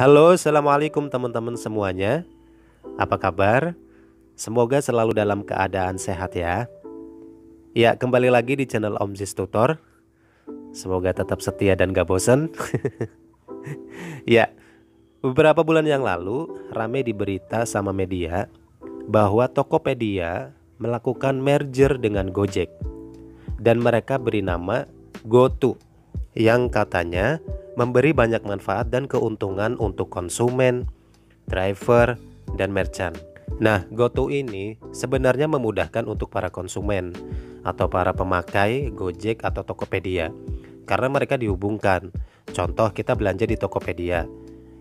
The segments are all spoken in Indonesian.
Halo, assalamualaikum teman-teman semuanya. Apa kabar? Semoga selalu dalam keadaan sehat ya. Ya, kembali lagi di channel Om Zis Tutor. Semoga tetap setia dan gak bosen. ya, beberapa bulan yang lalu rame di berita sama media bahwa Tokopedia melakukan merger dengan Gojek dan mereka beri nama GoTo yang katanya memberi banyak manfaat dan keuntungan untuk konsumen, driver, dan merchant. Nah, GoTo ini sebenarnya memudahkan untuk para konsumen atau para pemakai Gojek atau Tokopedia karena mereka dihubungkan. Contoh kita belanja di Tokopedia.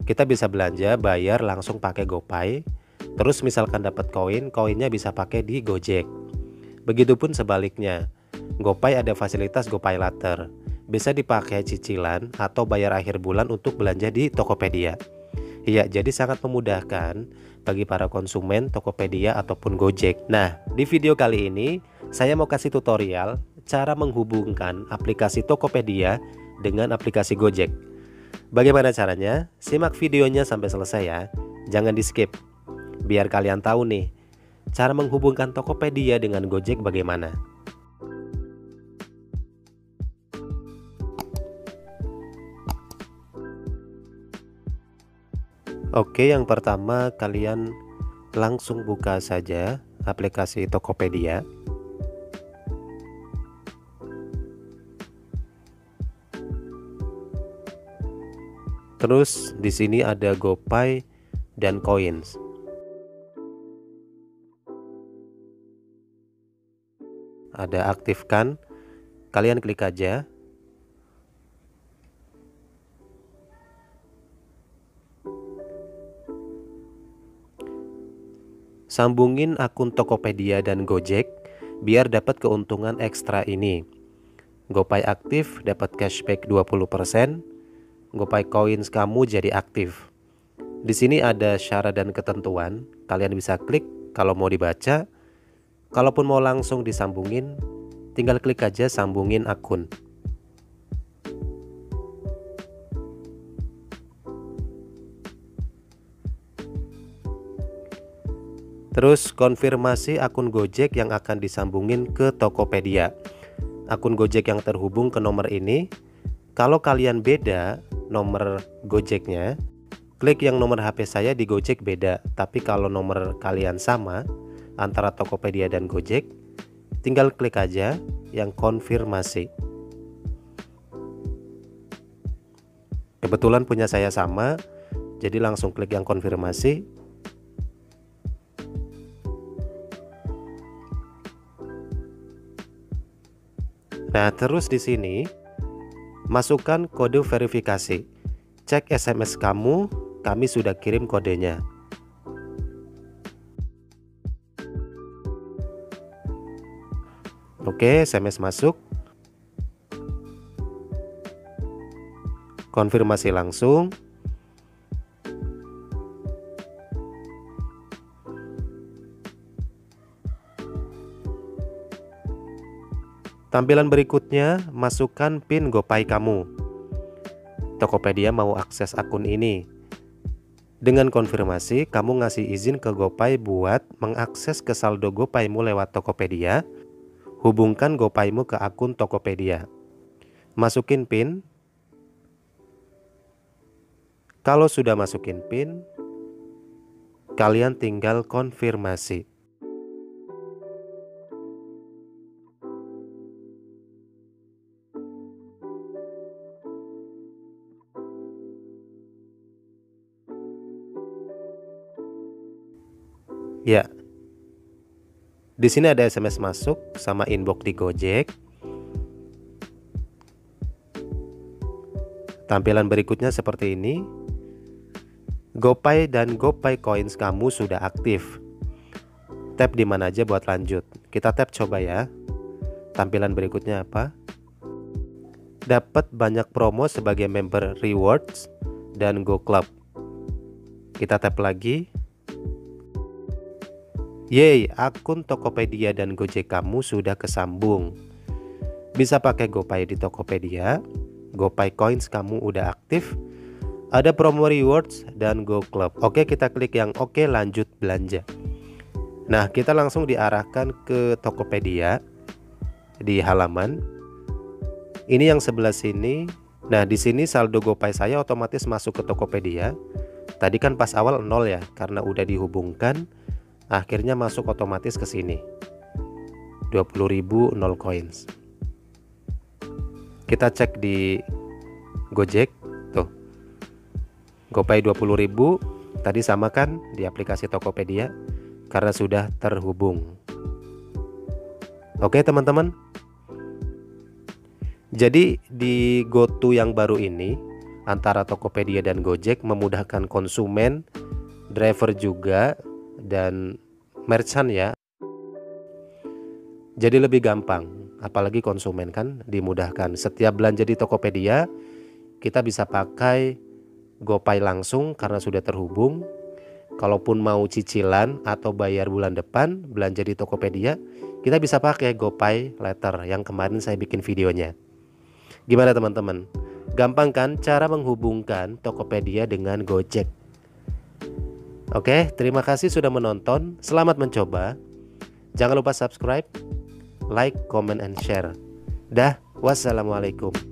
Kita bisa belanja bayar langsung pakai GoPay. Terus misalkan dapat koin, koinnya bisa pakai di Gojek. Begitupun sebaliknya. GoPay ada fasilitas GoPay Later bisa dipakai cicilan atau bayar akhir bulan untuk belanja di Tokopedia. Iya, jadi sangat memudahkan bagi para konsumen Tokopedia ataupun Gojek. Nah, di video kali ini saya mau kasih tutorial cara menghubungkan aplikasi Tokopedia dengan aplikasi Gojek. Bagaimana caranya? Simak videonya sampai selesai ya. Jangan di-skip. Biar kalian tahu nih, cara menghubungkan Tokopedia dengan Gojek bagaimana. Oke, yang pertama kalian langsung buka saja aplikasi Tokopedia. Terus di sini ada GoPay dan Coins. Ada aktifkan. Kalian klik aja. Sambungin akun Tokopedia dan Gojek biar dapat keuntungan ekstra ini. GoPay aktif dapat cashback 20%, GoPay Coins kamu jadi aktif. Di sini ada syarat dan ketentuan, kalian bisa klik kalau mau dibaca. Kalaupun mau langsung disambungin, tinggal klik aja sambungin akun. Terus konfirmasi akun Gojek yang akan disambungin ke Tokopedia. Akun Gojek yang terhubung ke nomor ini. Kalau kalian beda nomor Gojeknya, klik yang nomor HP saya di Gojek beda. Tapi kalau nomor kalian sama antara Tokopedia dan Gojek, tinggal klik aja yang konfirmasi. Kebetulan punya saya sama, jadi langsung klik yang konfirmasi Nah, terus di sini masukkan kode verifikasi. Cek SMS kamu, kami sudah kirim kodenya. Oke, SMS masuk. Konfirmasi langsung. Tampilan berikutnya, masukkan PIN GoPay kamu. Tokopedia mau akses akun ini. Dengan konfirmasi, kamu ngasih izin ke GoPay buat mengakses ke saldo GoPaymu lewat Tokopedia. Hubungkan GoPaymu ke akun Tokopedia. Masukin PIN. Kalau sudah masukin PIN, kalian tinggal konfirmasi. Ya. Di sini ada SMS masuk sama inbox di Gojek. Tampilan berikutnya seperti ini. GoPay dan GoPay Coins kamu sudah aktif. Tap di mana aja buat lanjut. Kita tap coba ya. Tampilan berikutnya apa? Dapat banyak promo sebagai member rewards dan Go Club. Kita tap lagi. Yeay, akun Tokopedia dan Gojek kamu sudah kesambung. Bisa pakai GoPay di Tokopedia, GoPay Coins kamu udah aktif, Ada promo rewards dan go club. Oke, kita klik yang oke lanjut belanja. Nah, kita langsung diarahkan ke Tokopedia di halaman. Ini yang sebelah sini. Nah, di sini saldo GoPay saya otomatis masuk ke Tokopedia. Tadi kan pas awal nol ya, karena udah dihubungkan, akhirnya masuk otomatis ke sini. 20.000 nol coins. Kita cek di Gojek tuh. GoPay 20.000 tadi sama kan di aplikasi Tokopedia karena sudah terhubung. Oke, teman-teman. Jadi di GoTo yang baru ini antara Tokopedia dan Gojek memudahkan konsumen, driver juga dan merchant ya jadi lebih gampang, apalagi konsumen kan dimudahkan. Setiap belanja di Tokopedia, kita bisa pakai GoPay langsung karena sudah terhubung. Kalaupun mau cicilan atau bayar bulan depan belanja di Tokopedia, kita bisa pakai GoPay Letter yang kemarin saya bikin videonya. Gimana teman-teman? Gampang kan cara menghubungkan Tokopedia dengan Gojek? Oke, terima kasih sudah menonton. Selamat mencoba. Jangan lupa subscribe like, comment, and share. Dah, wassalamualaikum.